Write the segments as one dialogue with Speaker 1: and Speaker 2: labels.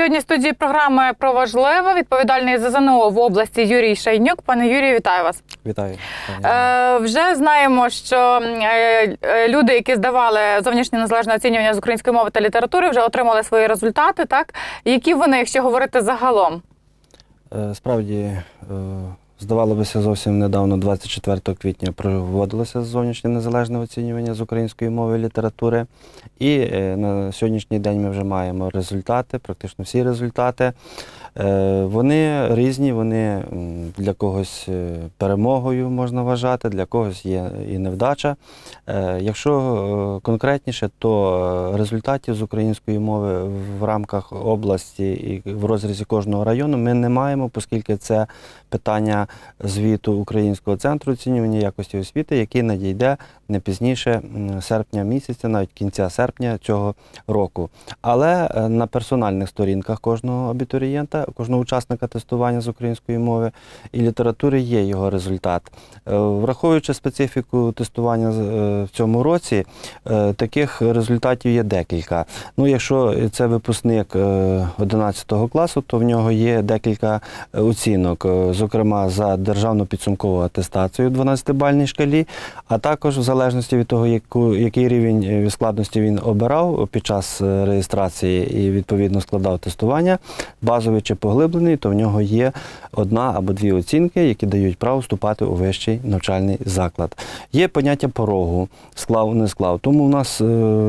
Speaker 1: Сьогодні в студії програми про важливе відповідальний за ЗНО в області Юрій Шайнюк. Пане Юрію, вітаю вас.
Speaker 2: Вітаю.
Speaker 1: Е, вже знаємо, що е, е, люди, які здавали зовнішнє незалежне оцінювання з української мови та літератури, вже отримали свої результати. Так які вони, якщо говорити загалом?
Speaker 2: Е, Справді, здавалося, зовсім недавно, 24 квітня, проводилося зовнішнє незалежне оцінювання з української мови і літератури. І е, на сьогоднішній день ми вже маємо результати, практично всі результати. Е, Вони різні, вони для когось е, перемогою можна вважати, для когось є і невдача. Якщо конкретніше, то результатів з української мови в рамках області і в розрізі кожного району ми не маємо, оскільки це питання звіту Українського центру оцінювання якості освіти, який надійде не пізніше серпня місяця, навіть кінця серпня цього року. Але е, на персональних сторінках кожного абітурієнта, кожного учасника тестування з української мови і літератури є його результат. Е, Враховуючи специфіку тестування е, в цьому році, таких результатів є декілька. Ну, якщо це випускник е, 11 класу, то в нього є декілька оцінок, зокрема за державну підсумкову атестацію в 12-бальній шкалі, а також в залежності від того, яку, який рівень е, складності він обирав під час е, реєстрації і відповідно складав тестування, базовий чи поглиблений, то в нього є одна або дві оцінки, які дають право вступати у вищий навчальний заклад. Є поняття порогу, склав, не склав. Тому в нас е,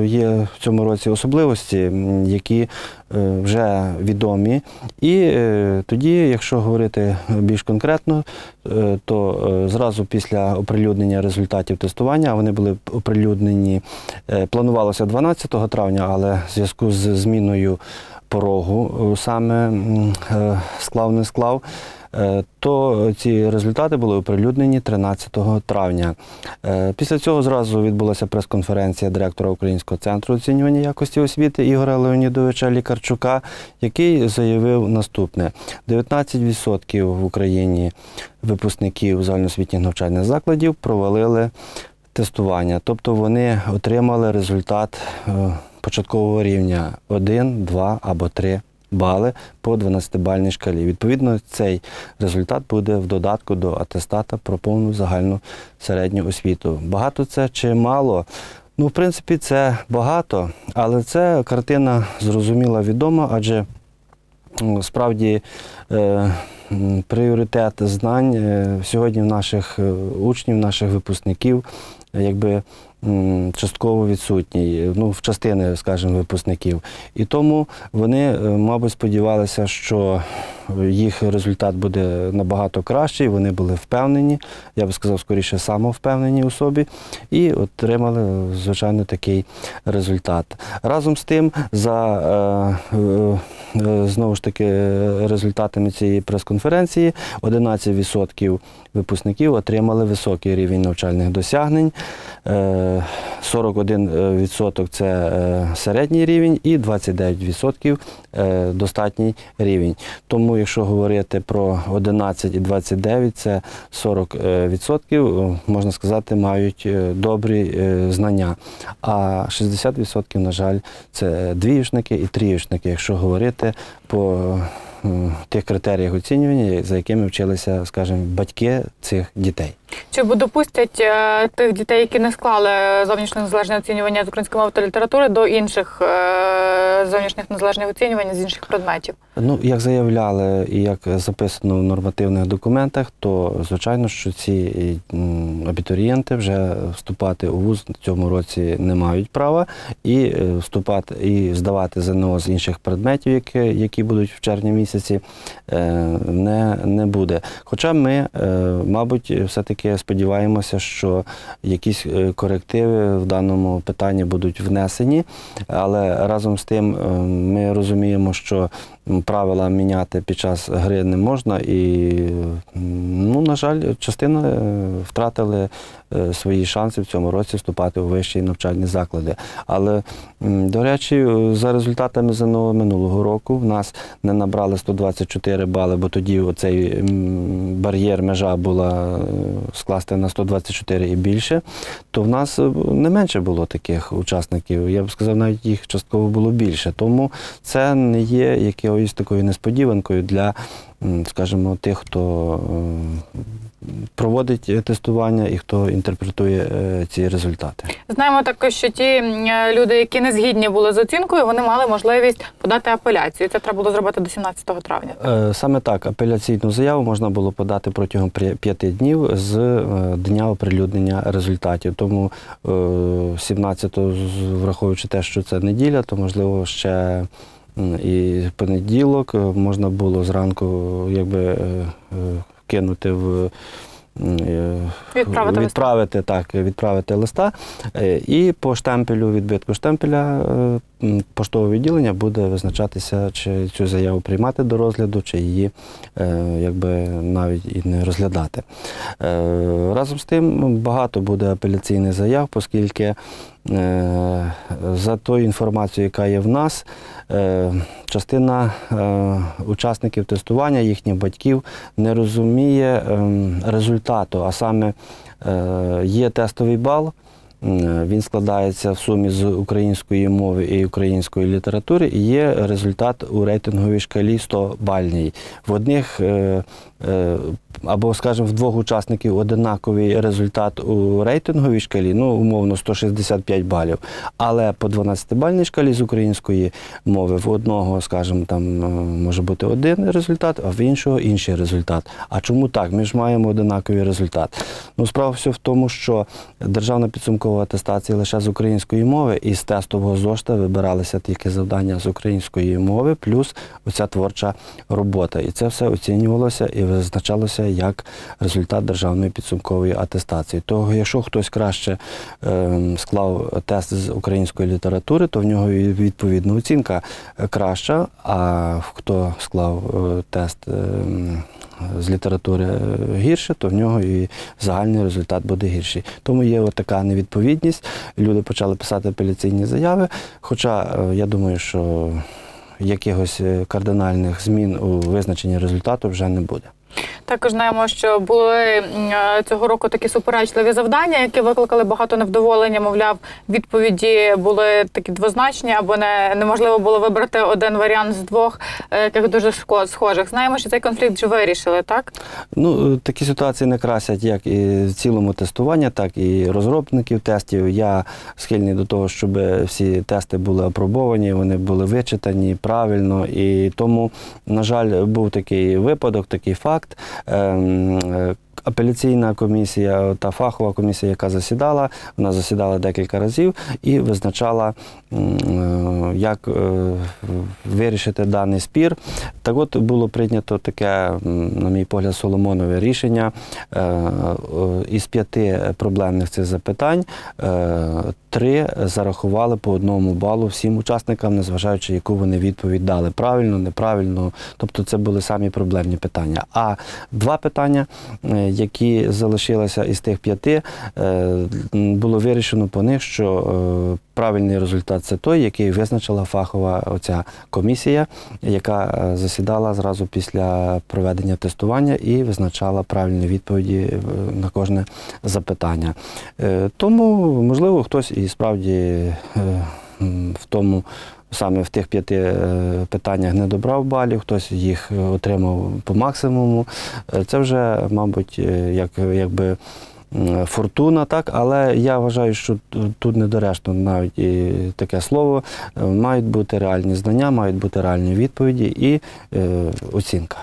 Speaker 2: є в цьому році особливості, які вже відомі. І тоді, якщо говорити більш конкретно, е, то е, зразу після оприлюднення результатів тестування, вони були оприлюднені, е, планувалося 12 травня, але в зв'язку з зміною порогу саме склав не склав. Е, То ці результати були оприлюднені 13 травня. Е, Після цього зразу відбулася прес-конференція директора Українського центру оцінювання якості освіти Ігоря Леонідовича Лікарчука, який заявив наступне: 19% в Україні випускників загальноосвітніх навчальних закладів провалили тестування, тобто вони отримали результат е, початкового рівня 1, 2 або 3 бали по 12-бальній шкалі. Відповідно, цей результат буде в додатку до атестата про повну загальну середню освіту. Багато це чи мало? Ну, в принципі, це багато, але це картина зрозуміла відома, адже справді е, пріоритет знань е, сьогодні в наших е, учнів, наших випускників, якби частково відсутній, ну, в частини, скажімо, випускників. І тому вони, е, мабуть, сподівалися, що їх результат буде набагато кращий. Вони були впевнені, я би сказав, скоріше самовпевнені у собі, і отримали, звичайно, такий результат. Разом з тим, за е, е, е, знову ж таки результатами цієї прес-конференції, 11% випускників отримали високий рівень навчальних досягнень. Е, 41% це середній рівень і 29% е, достатній рівень. Тому, якщо говорити про 11 і 29, це 40%, е, можна сказати, мають е, добрі е, знання. А 60%, на жаль, це двіюшники і тріюшники, якщо говорити по е, тих критеріях оцінювання, за якими вчилися, скажімо, батьки цих дітей.
Speaker 1: Чи допустять е, тих дітей, які не склали зовнішнє незалежне оцінювання з української мови та літератури, до інших е, зовнішніх незалежних оцінювань з інших предметів?
Speaker 2: Ну, як заявляли і як записано в нормативних документах, то звичайно, що ці абітурієнти вже вступати у вуз в цьому році не мають права, і е, вступати і здавати ЗНО з інших предметів, які, які будуть в червні місяці, не, не буде. Хоча ми, мабуть, все-таки сподіваємося, що якісь е, корективи в даному питанні будуть внесені, але разом з тим е, ми розуміємо, що правила міняти під час гри не можна, і, ну, на жаль, частина е, втратили е, свої шанси в цьому році вступати у вищі навчальні заклади. Але, до речі, е, за результатами ЗНО минулого року в нас не набрали 124 бали, бо тоді оцей бар'єр межа була скласти на 124 і більше, то в нас не менше було таких учасників. Я б сказав, навіть їх частково було більше. Тому це не є яке- якоюсь такою несподіванкою для, скажімо, тих, хто проводить е, тестування і хто інтерпретує е, ці результати.
Speaker 1: Знаємо також, що ті люди, які не згідні були з оцінкою, вони мали можливість подати апеляцію. Це треба було зробити до 17 травня.
Speaker 2: Е, Саме так, апеляційну заяву можна було подати протягом п'яти днів з дня оприлюднення результатів. Тому е, 17-го, враховуючи те, що це неділя, то можливо ще і понеділок е, можна було зранку якби е, е, кинути в.
Speaker 1: Відправити листа.
Speaker 2: відправити, так, відправити листа, і по штемпелю, відбитку штемпеля поштове відділення буде визначатися, чи цю заяву приймати до розгляду, чи її е, якби навіть і не розглядати. Е, Разом з тим багато буде апеляційних заяв, оскільки е, за тою інформацією, яка є в нас, частина учасників тестування, їхніх батьків, не розуміє ем, результату, а саме є тестовий бал. М, Він складається в сумі з української мови і української літератури, і є результат у рейтинговій шкалі 100 бальній. В одних е, е, або, скажімо, в двох учасників одинаковий результат у рейтинговій шкалі, ну, умовно, 165 балів. Але по 12-бальній шкалі з української мови в одного, скажімо, там е, може бути один результат, а в іншого інший результат. А чому так? Ми ж маємо одинаковий результат. Ну, справа все в тому, що державна підсумкова атестація лише з української мови, і з тестового зошита вибиралися тільки завдання з української мови, плюс оця творча робота. І це все оцінювалося і визначалося як результат державної підсумкової атестації. Того, якщо хтось краще ем, склав тест з української літератури, то в нього відповідна оцінка краща. А хто склав е, тест ем, з літератури е, гірше, то в нього і загальний результат буде гірший. Тому є така невідповідність. Люди почали писати апеляційні заяви. Хоча е, я думаю, що якихось кардинальних змін у визначенні результату вже не буде.
Speaker 1: Також знаємо, що були е, цього року такі суперечливі завдання, які викликали багато невдоволення. Мовляв, відповіді були такі двозначні, або не неможливо було вибрати один варіант з двох, е, яких дуже схожих. Знаємо, що цей конфлікт вже вирішили, так?
Speaker 2: Ну, е, такі ситуації не красять як і в цілому тестування, так і розробників тестів. Я схильний до того, щоб всі тести були апробовані, вони були вичитані правильно. І тому, на жаль, був такий випадок, такий факт. Ем, е, Апеляційна комісія та фахова комісія, яка засідала, вона засідала декілька разів і визначала, е, як е, вирішити даний спір. Так от було прийнято таке, на мій погляд, Соломонове рішення із п'яти проблемних цих запитань. Три зарахували по одному балу всім учасникам, незважаючи, яку вони відповідь дали правильно, неправильно. Тобто це були самі проблемні питання. А два питання, е, які залишилися із тих п'яти, е, було вирішено по них, що е, правильний результат це той, який визначила фахова оця комісія, яка засідала зразу після проведення тестування і визначала правильні відповіді на кожне запитання. Тому, можливо, хтось і справді е, в тому. Саме в тих п'яти е, питаннях не добрав балів, хтось їх е, отримав по максимуму. Це вже, мабуть, як, якби фортуна, так, але я вважаю, що тут недоречно навіть і таке слово. Мають бути реальні знання, мають бути реальні відповіді і е, оцінка.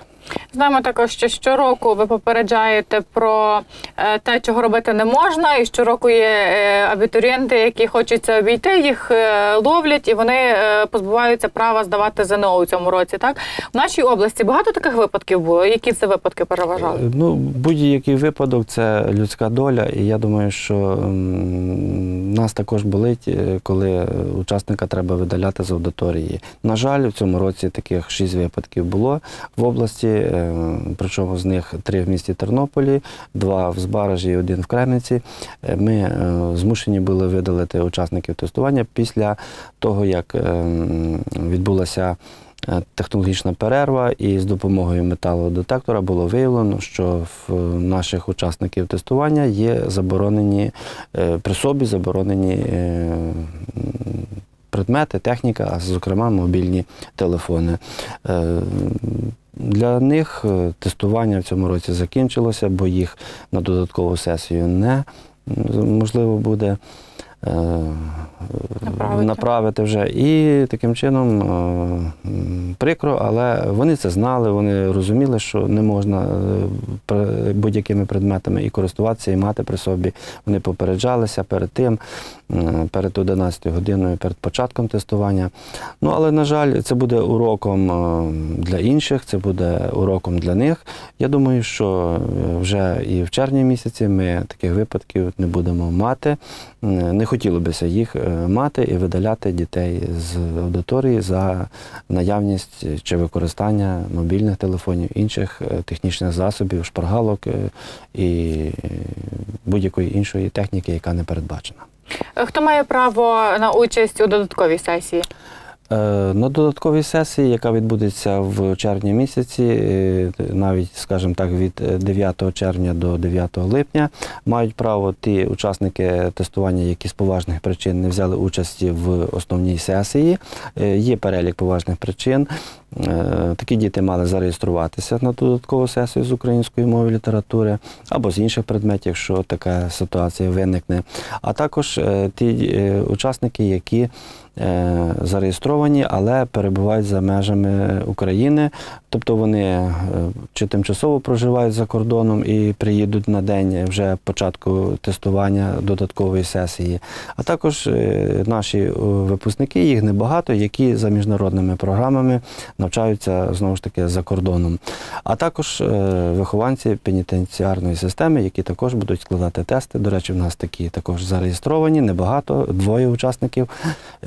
Speaker 1: Знаємо також, що щороку ви попереджаєте про е, те, чого робити не можна, і щороку є е, абітурієнти, які хочуть це обійти, їх е, ловлять і вони позбуваються права здавати ЗНО у цьому році. Так в нашій області багато таких випадків було. Які це випадки переважали?
Speaker 2: Ну, будь-який випадок це людська доля, і я думаю, що нас також болить, коли учасника треба видаляти з аудиторії. На жаль, в цьому році таких шість випадків було в області, е, причому з них три в місті Тернополі, два в Збаражі і один в Кремниці. Е, Ми е, змушені були видалити учасників тестування після того, як відбулася технологічна перерва, і з допомогою металодетектора було виявлено, що в наших учасників тестування є заборонені при собі заборонені предмети, техніка, а зокрема мобільні телефони. Для них е, тестування в цьому році закінчилося, бо їх на додаткову сесію не можливо буде е,
Speaker 1: Направити.
Speaker 2: направити вже. І таким чином е, прикро, але вони це знали, вони розуміли, що не можна е, будь-якими предметами і користуватися, і мати при собі. Вони попереджалися перед тим, перед 11 годиною, перед початком тестування. Ну, але, на жаль, це буде уроком е, для інших, це буде уроком для них. Я думаю, що е, вже і в червні місяці ми таких випадків не будемо мати. Не хотіло бися їх мати і видаляти дітей з аудиторії за наявність чи використання мобільних телефонів, інших е, технічних засобів, шпаргалок е, і е, будь-якої іншої техніки, яка не передбачена.
Speaker 1: Е, Хто має право на участь у додатковій сесії?
Speaker 2: Е, На додатковій сесії, яка відбудеться в червні місяці, е, навіть, скажімо так, від е, 9 червня до 9 липня, мають право ті учасники тестування, які з поважних причин не взяли участі в основній сесії. Е, Є перелік поважних причин. Е, Такі діти мали зареєструватися на додаткову сесію з української мови і літератури або з інших предметів, якщо така ситуація виникне. А також е, ті е, учасники, які зареєстровані, але перебувають за межами України. Тобто вони чи тимчасово проживають за кордоном і приїдуть на день вже початку тестування додаткової сесії. А також наші випускники, їх небагато, які за міжнародними програмами навчаються знову ж таки за кордоном. А також е, вихованці пенітенціарної системи, які також будуть складати тести. До речі, в нас такі також зареєстровані, небагато, двоє учасників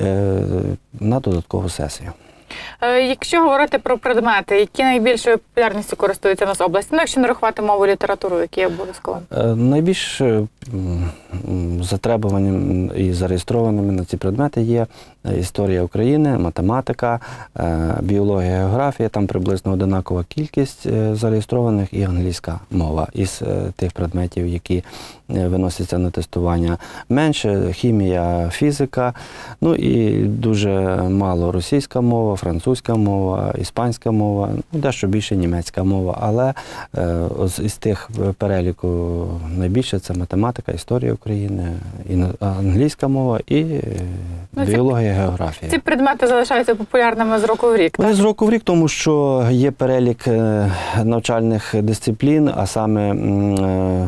Speaker 2: е, на додаткову сесію.
Speaker 1: Е, Якщо говорити про предмети, які найбільшою популярністю користуються в нас області, ну якщо не рахувати мову літературу, які є обов'язково.
Speaker 2: Найбільш затребуваним і зареєстрованими на ці предмети є е, історія України, математика, е, біологія, географія. Там приблизно одинакова кількість е, зареєстрованих і англійська мова із тих предметів, які виносяться на тестування. Менше хімія, фізика, ну і дуже мало російська мова, французька мова, іспанська мова, ну дещо більше німецька мова. Але із тих переліку найбільше це математика, історія України, і англійська мова і е,
Speaker 1: Ну, ці-
Speaker 2: біологія, географія.
Speaker 1: Ці предмети залишаються популярними з року в рік. Так?
Speaker 2: з року в рік, тому що є перелік е, навчальних дисциплін, а саме е,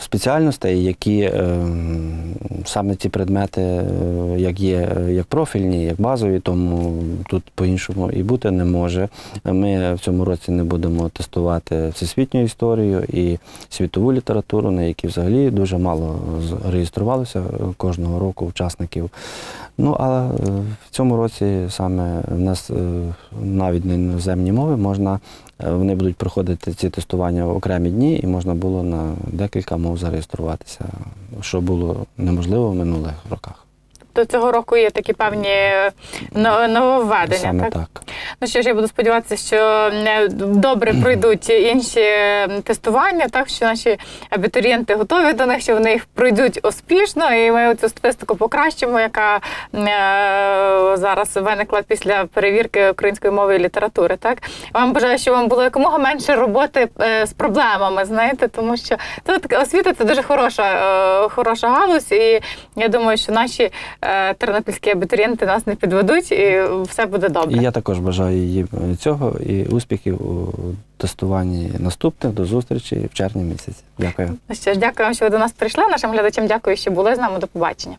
Speaker 2: спеціальностей, які е, м, саме ці предмети, е, як є е, як профільні, як базові, тому тут по-іншому і бути не може. Ми в цьому році не будемо тестувати всесвітню історію і світову літературу, на які взагалі дуже мало реєструвалося е, кожного року учасників. Ну, а е, в цьому році саме в нас навіть на іноземні мови можна, вони будуть проходити ці тестування в окремі дні, і можна було на декілька мов зареєструватися, що було неможливо в минулих роках.
Speaker 1: То цього року є такі певні е, нововведення.
Speaker 2: Саме
Speaker 1: так?
Speaker 2: так.
Speaker 1: Ну що ж, я буду сподіватися, що е, добре пройдуть інші е, тестування, так що наші абітурієнти готові до них, що вони їх пройдуть успішно, і ми цю статистику покращимо, яка зараз виникла після перевірки української мови і літератури. Так вам бажаю, щоб вам було якомога менше роботи з проблемами, знаєте, тому що тут освіта це дуже хороша, хороша галузь, і я думаю, що наші тернопільські абітурієнти нас не підведуть, і все буде добре.
Speaker 2: І я також бажаю їм цього і успіхів у тестуванні наступних. До зустрічі в червні місяці. Дякую.
Speaker 1: Ну що ж, дякую вам, що ви до нас прийшли. Нашим глядачам дякую, що були з нами. До побачення.